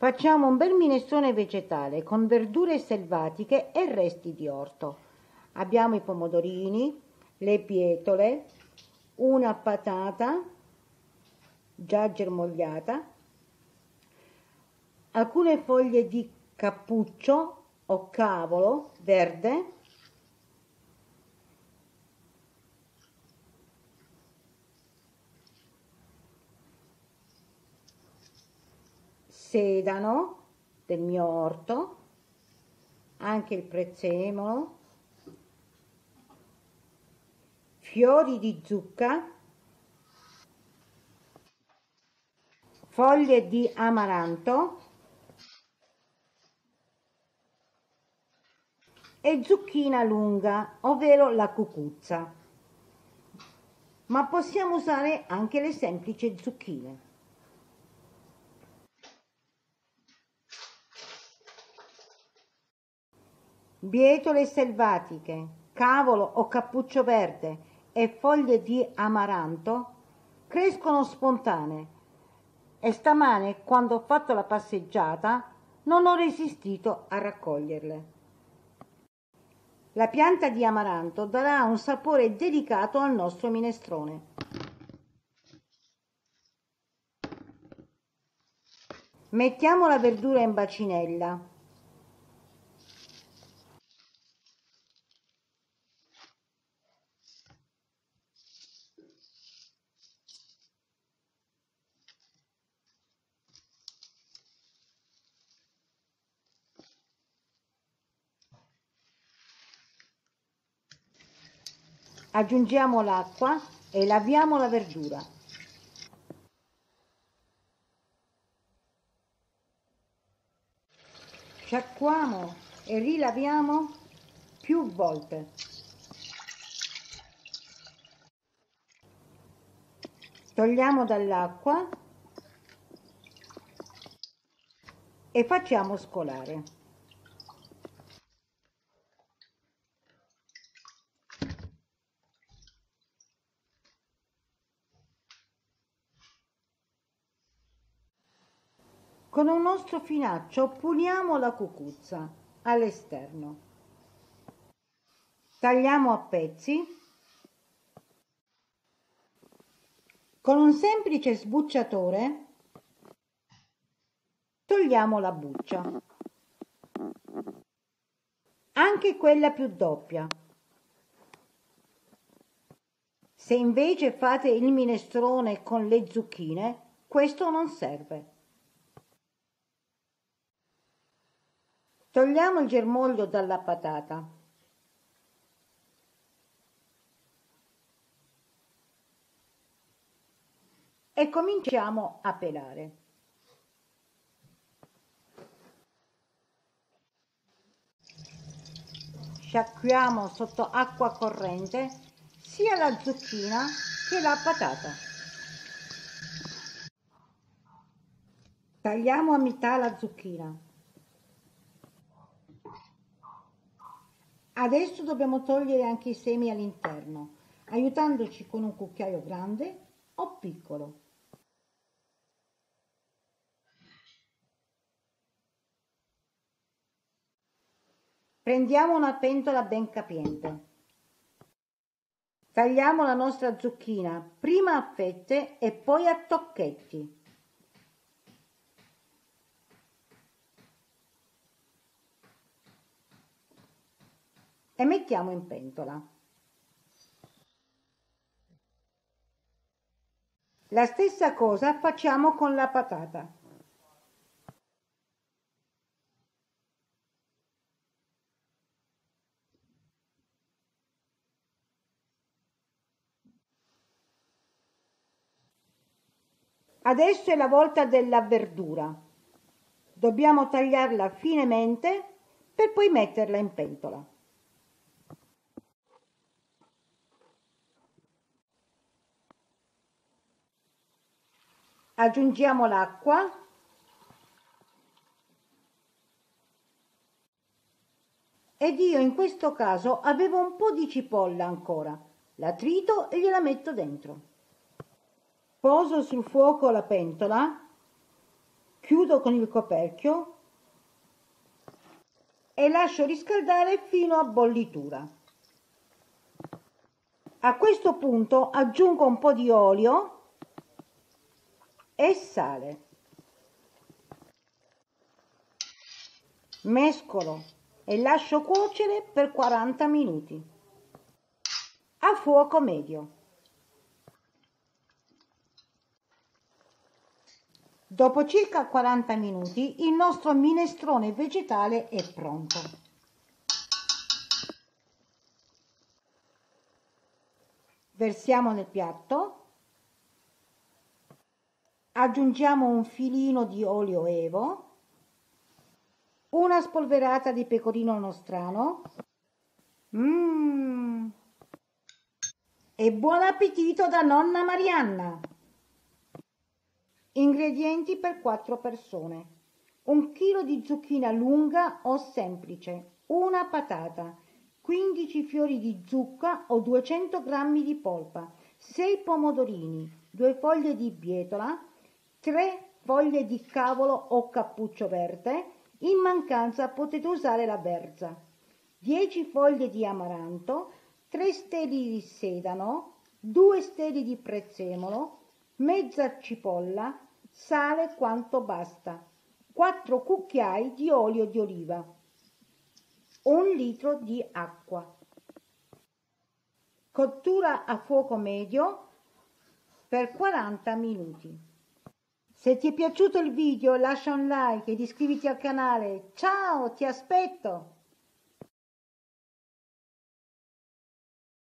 Facciamo un bel minestrone vegetale con verdure selvatiche e resti di orto. Abbiamo i pomodorini, le bietole, una patata già germogliata, alcune foglie di cappuccio o cavolo verde, sedano del mio orto, anche il prezzemolo, fiori di zucca, foglie di amaranto e zucchina lunga, ovvero la cucuzza. Ma possiamo usare anche le semplici zucchine. Bietole selvatiche, cavolo o cappuccio verde e foglie di amaranto crescono spontanee e stamane quando ho fatto la passeggiata non ho resistito a raccoglierle. La pianta di amaranto darà un sapore delicato al nostro minestrone. Mettiamo la verdura in bacinella Aggiungiamo l'acqua e laviamo la verdura. Sciacquiamo e rilaviamo più volte. Togliamo dall'acqua e facciamo scolare. Con un nostro finaccio puliamo la cucuzza all'esterno. Tagliamo a pezzi. Con un semplice sbucciatore togliamo la buccia. Anche quella più doppia. Se invece fate il minestrone con le zucchine, questo non serve. Togliamo il germoglio dalla patata. E cominciamo a pelare. Sciacquiamo sotto acqua corrente sia la zucchina che la patata. Tagliamo a metà la zucchina. Adesso dobbiamo togliere anche i semi all'interno, aiutandoci con un cucchiaio grande o piccolo. Prendiamo una pentola ben capiente. Tagliamo la nostra zucchina prima a fette e poi a tocchetti. E mettiamo in pentola. La stessa cosa facciamo con la patata. Adesso è la volta della verdura. Dobbiamo tagliarla finemente per poi metterla in pentola. Aggiungiamo l'acqua. Ed io in questo caso avevo un po' di cipolla ancora. La trito e gliela metto dentro. Poso sul fuoco la pentola. Chiudo con il coperchio. E lascio riscaldare fino a bollitura. A questo punto aggiungo un po' di olio e sale. Mescolo e lascio cuocere per 40 minuti a fuoco medio. Dopo circa 40 minuti il nostro minestrone vegetale è pronto. Versiamo nel piatto, aggiungiamo un filino di olio evo, una spolverata di pecorino nostrano, mmm, e buon appetito da nonna Marianna! Ingredienti per 4 persone. Un chilo di zucchina lunga o semplice, una patata, 15 fiori di zucca o 200 g di polpa, 6 pomodorini, 2 foglie di bietola, 3 foglie di cavolo o cappuccio verde, in mancanza potete usare la verza, 10 foglie di amaranto, 3 steli di sedano, 2 steli di prezzemolo, mezza cipolla, sale quanto basta, 4 cucchiai di olio di oliva, un litro di acqua. Cottura a fuoco medio per 40 minuti. Se ti è piaciuto il video lascia un like ed iscriviti al canale. Ciao, ti aspetto!